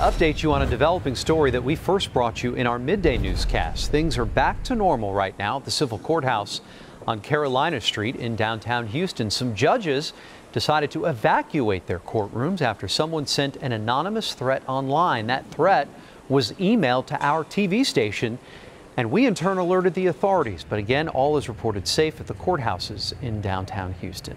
Update you on a developing story that we first brought you in our midday newscast. Things are back to normal right now at the civil courthouse on Carolina Street in downtown Houston. Some judges decided to evacuate their courtrooms after someone sent an anonymous threat online. That threat was emailed to our TV station, and we in turn alerted the authorities. But again, all is reported safe at the courthouses in downtown Houston.